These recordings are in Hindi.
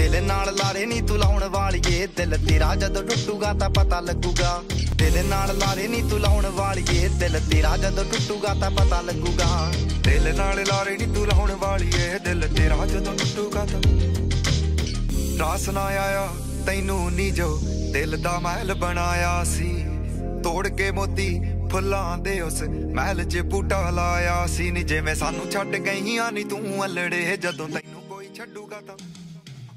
ਦਿਲ ਨਾਲ ਲਾਰੇ ਨਹੀਂ ਤੂੰ ਲਾਉਣ ਵਾਲੀਏ ਦਿਲ ਤੇਰਾ ਜਦੋਂ ਟੁੱਟੂਗਾ ਤਾਂ ਪਤਾ ਲੱਗੂਗਾ ਦਿਲ ਨਾਲ ਲਾਰੇ ਨਹੀਂ ਤੂੰ ਲਾਉਣ ਵਾਲੀਏ ਦਿਲ ਤੇਰਾ ਜਦੋਂ ਟੁੱਟੂਗਾ ਤਾਂ ਪਤਾ ਲੱਗੂਗਾ ਦਿਲ ਨਾਲ ਲਾਰੇ ਨਹੀਂ ਤੂੰ ਲਾਉਣ ਵਾਲੀਏ ਦਿਲ ਤੇਰਾ ਜਦੋਂ ਟੁੱਟੂਗਾ ਤਾਂ ਰਾਸ ਨਾ ਆਇਆ ਤੈਨੂੰ ਨਹੀਂ ਜੋ ਦਿਲ ਦਾ ਮਹਿਲ ਬਣਾਇਆ ਸੀ ਤੋੜ ਕੇ ਮੋਤੀ ਫੁੱਲਾਂ ਦੇ ਉਸ ਮਹਿਲ 'ਚ ਬੂਟਾ ਲਾਇਆ ਸੀ ਨੀ ਜਿਵੇਂ ਸਾਨੂੰ ਛੱਡ ਗਈਆਂ ਨੀ ਤੂੰ ਅਲੜੇ ਜਦੋਂ ਤੈਨੂੰ ਕੋਈ ਛੱਡੂਗਾ ਤਾਂ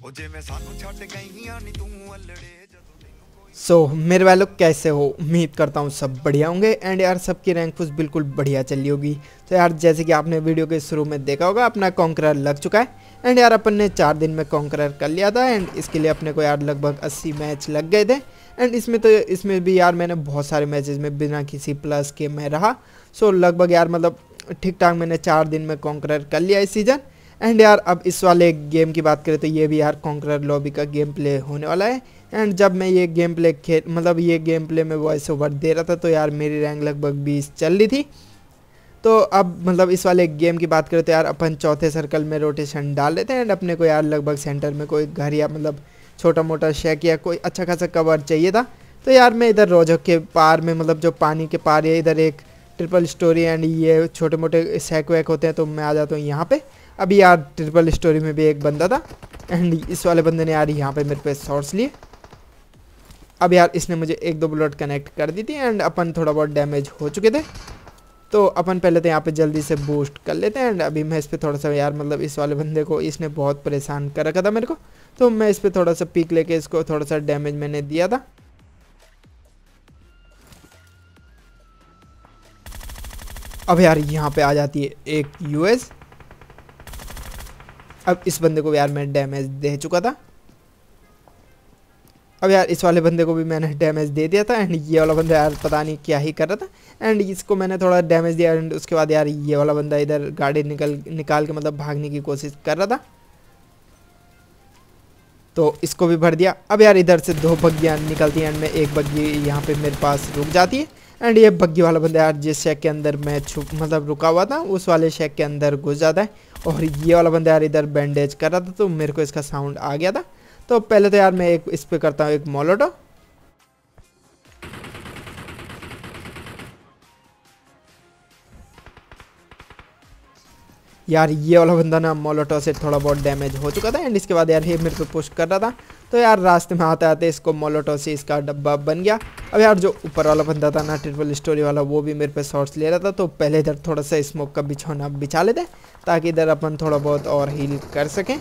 ਉਹ ਜਿਵੇਂ ਸਾਨੂੰ ਛੱਡ ਗਈਆਂ ਨੀ ਤੂੰ ਅਲੜੇ ਜਦੋਂ ਤੈਨੂੰ ਕੋਈ सो so, मेरे वालों कैसे हो उम्मीद करता हूँ सब बढ़िया होंगे एंड यार सबकी रैंक पुश बिल्कुल बढ़िया चली होगी तो यार जैसे कि आपने वीडियो के शुरू में देखा होगा अपना कॉन्करर लग चुका है एंड यार अपन ने चार दिन में कॉन्करर कर लिया था एंड इसके लिए अपने को यार लगभग 80 मैच लग गए थे एंड इसमें तो इसमें भी यार मैंने बहुत सारे मैचेस में बिना किसी प्लस के मैं रहा सो लगभग यार मतलब ठीक ठाक मैंने चार दिन में कॉन्करर कर लिया इस सीज़न एंड यार, अब इस वाले गेम की बात करें तो ये भी यार कॉन्करर लॉबी का गेम प्ले होने वाला है। एंड जब मैं ये गेम प्ले खेल मतलब ये गेम प्ले में वॉइस ओवर दे रहा था तो यार मेरी रैंक लगभग बीस चल रही थी। तो अब मतलब इस वाले गेम की बात करें तो यार अपन चौथे सर्कल में रोटेशन डाल लेते हैं। एंड अपने को यार लगभग सेंटर में कोई घर या मतलब छोटा मोटा शेक या कोई अच्छा खासा कवर चाहिए था। तो यार मैं इधर रोजक के पार में मतलब जो पानी के पार है इधर एक ट्रिपल स्टोरी एंड ये छोटे मोटे सैक वैक होते हैं तो मैं आ जाता हूँ यहाँ पे। अभी यार ट्रिपल स्टोरी में भी एक बंदा था एंड इस वाले बंदे ने यार यहाँ पे मेरे पे शॉर्ट्स लिए। अब यार इसने मुझे एक दो बुलेट कनेक्ट कर दी थी एंड अपन थोड़ा बहुत डैमेज हो चुके थे। तो अपन पहले तो यहाँ पे जल्दी से बूस्ट कर लेते हैं एंड अभी मैं इस पर थोड़ा सा यार मतलब इस वाले बंदे को इसने बहुत परेशान कर रखा था मेरे को। तो मैं इस पर थोड़ा सा पीक लेके इसको थोड़ा सा डैमेज मैंने दिया था। अब यार यहाँ पे आ जाती है एक यूएस अब इस बंदे को यार मैं डैमेज दे चुका था। अब यार इस वाले बंदे को भी मैंने डैमेज दे दिया था एंड ये वाला बंदा यार पता नहीं क्या ही कर रहा था। एंड इसको मैंने थोड़ा डैमेज दिया एंड उसके बाद यार ये वाला बंदा इधर गाड़ी निकल, निकाल के मतलब भागने की कोशिश कर रहा था। तो इसको भी भर दिया। अब यार इधर से दो बग्गियाँ निकलती हैं एंड में एक बग्गी यहाँ पे मेरे पास रुक जाती है। एंड ये बग्गी वाला बंदा यार, जिस शेक के अंदर मैं छुप मतलब रुका हुआ था, उस वाले शेक के अंदर घुस जाता है। और ये वाला बंदा यार इधर बैंडेज कर रहा था तो मेरे को इसका साउंड आ गया था। तो पहले तो यार मैं एक, इस पर करता हूँ एक मोलोटो यार ये वाला बंदा ना मोलोटो से थोड़ा बहुत डैमेज हो चुका था एंड इसके बाद यार ये मेरे को पुश कर रहा था। तो यार रास्ते में आते आते इसको मोलोटो से इसका डब्बा बन गया। अब यार जो ऊपर वाला बंदा था ना ट्रिपल स्टोरी वाला, वो भी मेरे पे शॉर्ट्स ले रहा था तो पहले इधर थोड़ा सा स्मोक का बिछौना बिछा लेते ताकि इधर अपन थोड़ा बहुत और हील कर सकें।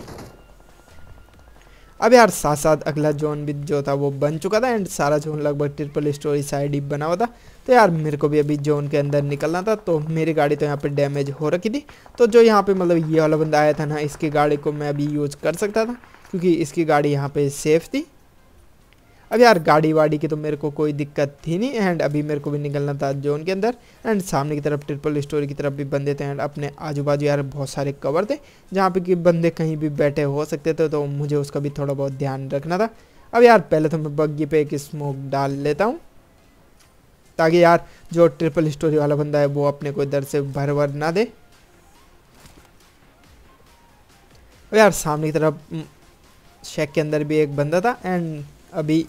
अब यार साथ साथ अगला जोन भी जो था, वो बन चुका था एंड सारा जोन लगभग ट्रिपल स्टोरी साइड ही बना हुआ था। तो यार मेरे को भी अभी जोन के अंदर निकलना था तो मेरी गाड़ी तो यहाँ पे डैमेज हो रखी थी। तो जो यहाँ पे मतलब ये वाला बंदा आया था ना, इसकी गाड़ी को मैं अभी यूज़ कर सकता था। क्योंकि इसकी गाड़ी यहाँ पे सेफ़ थी। अब यार गाड़ी वाड़ी की तो मेरे को कोई दिक्कत थी नहीं एंड अभी मेरे को भी निकलना था जोन के अंदर एंड सामने की तरफ़ ट्रिपल स्टोरी की तरफ़ भी बंदे थे एंड अपने आजू बाजू यार बहुत सारे कवर थे, जहाँ पे कि बंदे कहीं भी बैठे हो सकते थे तो मुझे उसका भी थोड़ा बहुत ध्यान रखना था। अब यार पहले तो मैं बग्गी पे एक स्मोक डाल लेता हूँ, ताकि यार जो ट्रिपल स्टोरी वाला बंदा है वो अपने को इधर से भर भर ना दे। यार सामने की तरफ़ शेक के अंदर भी एक बंदा था एंड अभी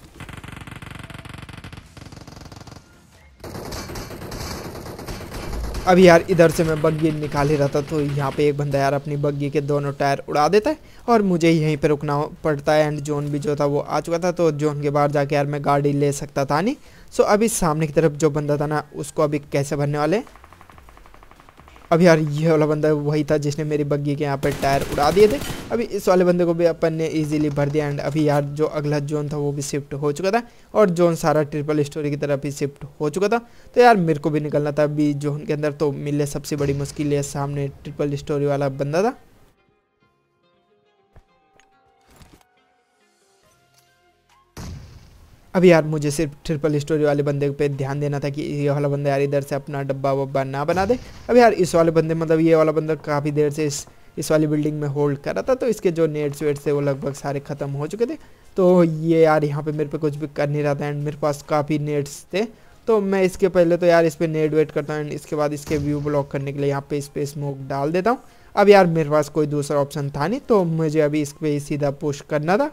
अभी यार इधर से मैं बग्गी निकाल ही रहा था तो यहाँ पे एक बंदा यार अपनी बग्गी के दोनों टायर उड़ा देता है और मुझे यहीं पे रुकना पड़ता है एंड जोन भी जो था वो आ चुका था तो जोन के बाहर जाके यार मैं गाड़ी ले सकता था नहीं। सो अभी सामने की तरफ़ जो बंदा था ना, उसको अभी कैसे भरने वाले अब यार ये वाला बंदा वही था जिसने मेरी बग्गी के यहाँ पर टायर उड़ा दिए थे। अभी इस वाले बंदे को भी अपन ने इजीली भर दिया एंड अभी यार जो अगला जोन था वो भी शिफ्ट हो चुका था और जोन सारा ट्रिपल स्टोरी की तरफ़ ही शिफ्ट हो चुका था। तो यार मेरे को भी निकलना था अभी जोन के अंदर तो मिलने सबसे बड़ी मुश्किल है सामने ट्रिपल स्टोरी वाला बंदा था। अभी यार मुझे सिर्फ़ ट्रिपल स्टोरी वाले बंदे पे ध्यान देना था कि ये वाला बंदा यार इधर से अपना डब्बा वब्बा ना बना दे। अब यार इस वाले बंदे मतलब ये वाला बंदा काफ़ी देर से इस इस वाली बिल्डिंग में होल्ड कर रहा था तो इसके जो नेट्स वेट्स थे वो लगभग सारे ख़त्म हो चुके थे। तो ये यार यहाँ पे मेरे पे कुछ भी कर नहीं रहा था एंड मेरे पास काफ़ी नेट्स थे। तो मैं इसके पहले तो यार इस पर नेट वेट करता हूँ एंड इसके बाद इसके व्यू ब्लॉक करने के लिए यहाँ पे इस पर स्मोक डाल देता हूँ। अब यार मेरे पास कोई दूसरा ऑप्शन था नहीं तो मुझे अभी इस पर सीधा पुश करना था।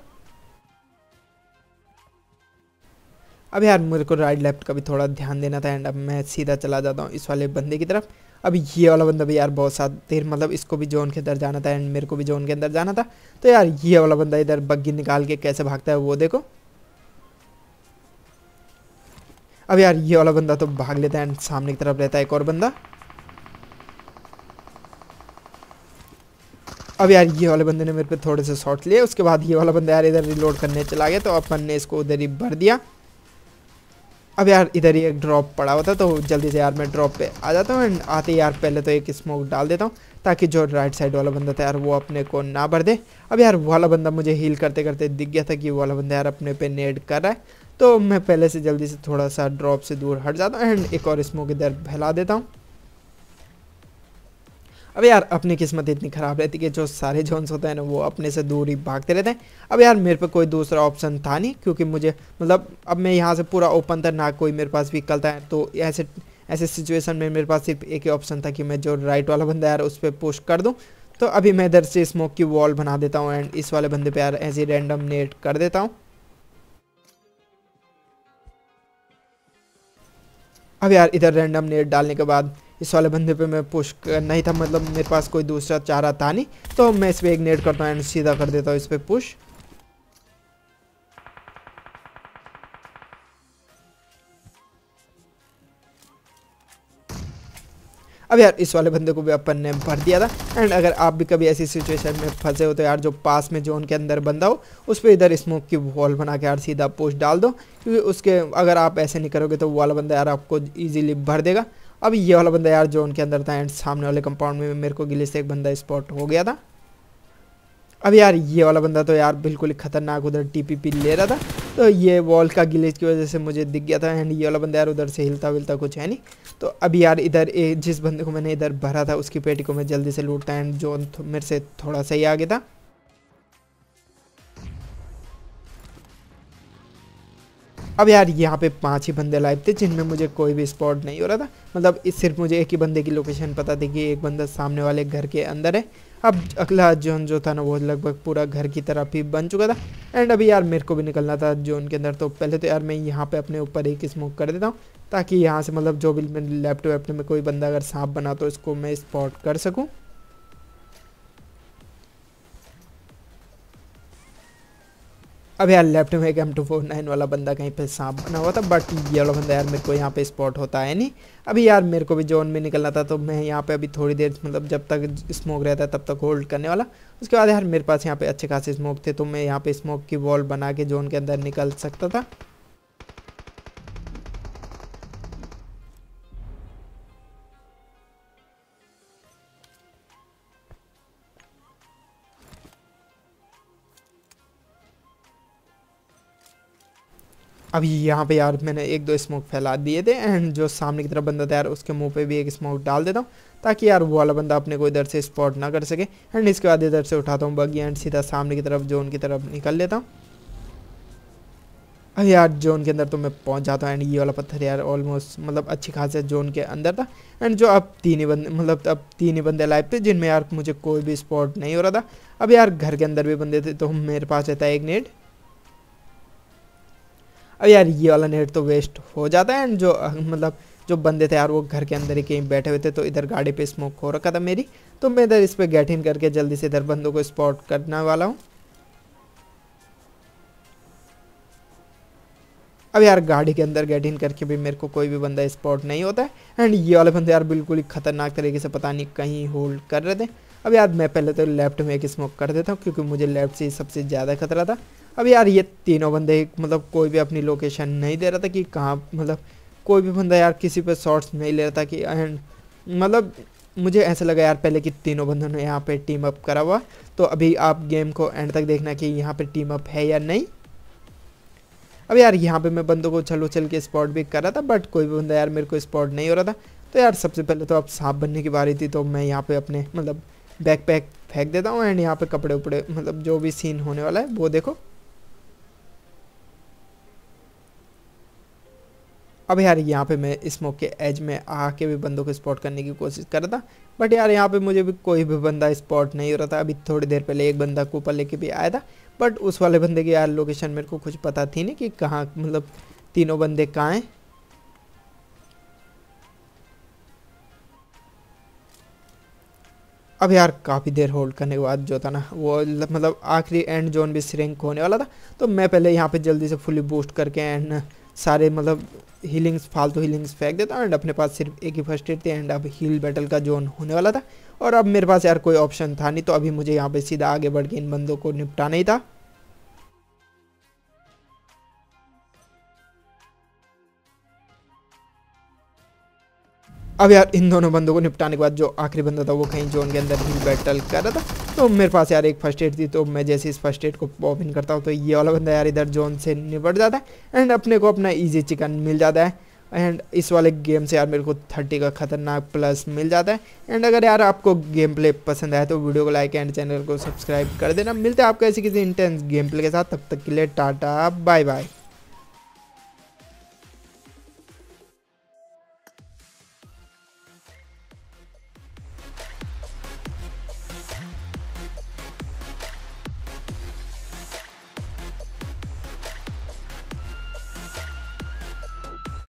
अब यार मेरे को राइट लेफ़्ट का भी थोड़ा ध्यान देना था एंड अब मैं सीधा चला जाता हूँ इस वाले बंदे की तरफ़। अब ये वाला बंदा भी यार बहुत साथ देर मतलब इसको भी जोन के अंदर जाना था एंड मेरे को भी जोन के अंदर जाना था। तो यार ये वाला बंदा इधर बग्गी निकाल के कैसे भागता है वो देखो। अब यार ये वाला बंदा तो भाग लेता है एंड सामने की तरफ़ रहता है एक और बंदा। अब यार ये वाले बंदे ने मेरे पे थोड़े से शॉट लिए, उसके बाद ये वाला बंदा यार इधर रिलोड करने चला गया तो अपन ने इसको उधर ही भर दिया। अब यार इधर ही एक ड्रॉप पड़ा हुआ था तो जल्दी से यार मैं ड्रॉप पे आ जाता हूँ एंड आते यार पहले तो एक स्मोक डाल देता हूँ ताकि जो राइट साइड वाला बंदा था यार वो अपने को ना भर दे। अब यार वाला बंदा मुझे हील करते करते दिख गया था कि वो वाला बंदा यार अपने पे नेड कर रहा है। तो मैं पहले से जल्दी से थोड़ा सा ड्रॉप से दूर हट जाता हूँ एंड एक और स्मोक इधर फैला देता हूँ। अब यार, अपनी किस्मत इतनी ख़राब रहती है कि जो सारे जोन्स होते हैं ना, वो अपने से दूर ही भागते रहते हैं। अब यार, मेरे पे कोई दूसरा ऑप्शन था नहीं, क्योंकि मुझे मतलब अब मैं यहाँ से पूरा ओपन था, ना कोई मेरे पास व्हीकल था। तो ऐसे ऐसे सिचुएशन में मेरे पास सिर्फ़ एक ही ऑप्शन था कि मैं जो राइट वाला बंदा यार, उस पर पुश कर दूँ। तो अभी मैं इधर से स्मोक की वॉल बना देता हूँ एंड इस वाले बंदे पर यार, ऐसे रैंडम नेट कर देता हूँ। अब यार, इधर रैंडम नेट डालने के बाद इस वाले बंदे पे मैं पुश नहीं था मतलब मेरे पास कोई दूसरा चारा था नहीं तो मैं इस पर एक नेट करता हूँ एंड सीधा कर देता हूँ इस पर पुश अब यार, इस वाले बंदे को भी अपन ने भर दिया था एंड अगर आप भी कभी ऐसी सिचुएशन में फंसे हो तो यार जो पास में जोन के अंदर बंदा हो, उस पर इधर स्मोक की वॉल बना के यार सीधा पोस्ट डाल दो, क्योंकि उसके अगर आप ऐसे नहीं करोगे तो वो वाला बंदा यार आपको ईजिली भर देगा। अब ये वाला बंदा यार जोन के अंदर था एंड सामने वाले कंपाउंड में मेरे को गिले से एक बंदा स्पॉट हो गया था। अब यार ये वाला बंदा तो यार बिल्कुल ही खतरनाक उधर टीपीपी ले रहा था। तो ये वॉल का गिलेज की वजह से मुझे दिख गया था एंड ये वाला बंदा यार उधर से हिलता विलता कुछ है नहीं। तो अभी यार इधर ए, जिस बंदे को मैंने इधर भरा था उसकी पेटी को मैं जल्दी से लूटता एंड जो मेरे से थोड़ा सा सही आगे था। अब यार यहाँ पे पाँच ही बंदे लाइव थे जिनमें मुझे कोई भी स्पॉट नहीं हो रहा था। मतलब इस सिर्फ़ मुझे एक ही बंदे की लोकेशन पता थी कि एक बंदा सामने वाले घर के अंदर है। अब अगला जोन जो था ना, वो लगभग पूरा घर की तरफ़ ही बन चुका था। एंड अभी यार मेरे को भी निकलना था जोन के अंदर तो पहले तो यार मैं यहाँ पे अपने ऊपर एक स्मोक कर देता हूँ, ताकि यहाँ से मतलब जो भी मैं लैपटॉप वैपटॉप में कोई बंदा अगर सांप बना तो इसको मैं स्पॉट कर सकूँ। अब यार लेफ़्ट में एक एम टू फोर नाइन वाला बंदा कहीं पे सांप बना हुआ था बट ये वाला बंदा यार मेरे को यहाँ पे स्पॉट होता है नहीं। अभी यार मेरे को भी जोन में निकलना था तो मैं यहाँ पे अभी थोड़ी देर मतलब जब तक स्मोक रहता है तब तक होल्ड करने वाला। उसके बाद यार मेरे पास यहाँ पे अच्छे खासे स्मोक थे तो मैं यहाँ पे स्मोक की वॉल बना के जोन के अंदर निकल सकता था। अभी यहाँ पे यार मैंने एक दो स्मोक फैला दिए थे एंड जो सामने की तरफ़ बंदा था यार, उसके मुँह पे भी एक स्मोक डाल देता हूँ, ताकि यार वो वाला बंदा अपने को इधर से स्पॉट ना कर सके। एंड इसके बाद इधर से उठाता हूँ बगी एंड सीधा सामने की तरफ़ जोन की तरफ़ निकल लेता हूँ। अब यार जोन के अंदर तो मैं पहुँच जाता हूँ एंड ये वाला पत्थर यार ऑलमोस्ट मतलब अच्छी खासी जोन के अंदर था। एंड जो अब तीन ही बंदे मतलब अब तीन ही बंदे लाइव थे, जिनमें यार मुझे कोई भी स्पॉट नहीं हो रहा था। अब यार घर के अंदर भी बंदे थे तो मेरे पास रहता है एक नेट अब यार ये वाला नेट तो वेस्ट हो जाता है एंड जो मतलब जो बंदे थे यार, वो घर के अंदर ही कहीं बैठे हुए थे तो इधर गाड़ी पे स्मोक हो रखा था मेरी तो मैं इधर इस पर गेट इन करके जल्दी से इधर बंदों को स्पॉट करने वाला हूँ। अब यार गाड़ी के अंदर गेट इन करके भी मेरे को कोई भी बंदा स्पॉट नहीं होता है एंड ये वाले बंदे यार बिल्कुल ही खतरनाक तरीके से पता नहीं कहीं होल्ड कर रहे थे। अब यार मैं पहले तो लेफ़्ट में एक स्मोक कर देता हूँ, क्योंकि मुझे लेफ़्ट से सबसे ज़्यादा खतरा था। अब यार ये तीनों बंदे मतलब कोई भी अपनी लोकेशन नहीं दे रहा था कि कहाँ मतलब कोई भी बंदा यार किसी पे शॉट्स नहीं ले रहा था कि एंड मतलब मुझे ऐसा लगा यार पहले कि तीनों बंदों ने यहाँ पे टीम अप करा हुआ। तो अभी आप गेम को एंड तक देखना कि यहाँ पे टीम अप है या नहीं। अब यार यहाँ पे मैं बंदों को चलो चल के स्पॉट भी कर रहा था बट कोई भी बंदा यार मेरे को स्पॉट नहीं हो रहा था। तो यार सबसे पहले तो अब सांप बनने की बारी थी तो मैं यहाँ पे अपने मतलब बैक पैक फेंक देता हूँ एंड यहाँ पे कपड़े उपड़े मतलब जो भी सीन होने वाला है, वो देखो। अब यार यहाँ पे मैं स्मोक के एज में आके भी बंदों को स्पॉट करने की कोशिश कर रहा था बट यार यहाँ पे मुझे भी कोई भी बंदा स्पॉट नहीं हो रहा था। अभी थोड़ी देर पहले एक बंदा कूपर लेके भी आया था बट उस वाले बंदे की यार लोकेशन मेरे को कुछ पता थी नहीं कि कहाँ मतलब तीनों बंदे कहाँ हैं। अब यार काफ़ी देर होल्ड करने के बाद जो था ना, वो मतलब आखिरी एंड जोन भी श्रिंक होने वाला था तो मैं पहले यहाँ पे जल्दी से फुली बूस्ट करके एंड सारे मतलब हीलिंग्स फालतू हीलिंग्स फेंक देता हूँ एंड अपने पास सिर्फ़ एक ही फ़र्स्ट एड थी एंड अब हील बैटल का जोन होने वाला था। और अब मेरे पास यार कोई ऑप्शन था नहीं तो अभी मुझे यहाँ पे सीधा आगे बढ़ के इन बंदों को निपटाना ही था। अब यार इन दोनों बंदों को निपटाने के बाद जो आखिरी बंदा था वो कहीं जोन के अंदर ही बैटल कर रहा था। तो मेरे पास यार एक फ़र्स्ट एड थी तो मैं जैसे इस फ़र्स्ट एड को पॉप इन करता हूँ तो ये वाला बंदा यार इधर जोन से निपट जाता है एंड अपने को अपना ईजी चिकन मिल जाता है एंड इस वाले गेम से यार मेरे को थर्टी का खतरनाक प्लस मिल जाता है एंड अगर यार आपको गेम प्ले पसंद आए तो वीडियो को लाइक एंड चैनल को सब्सक्राइब कर देना। मिलते हैं आपको ऐसी किसी इंटेंस गेम प्ले के साथ, तब तक के लिए टाटा बाय बाय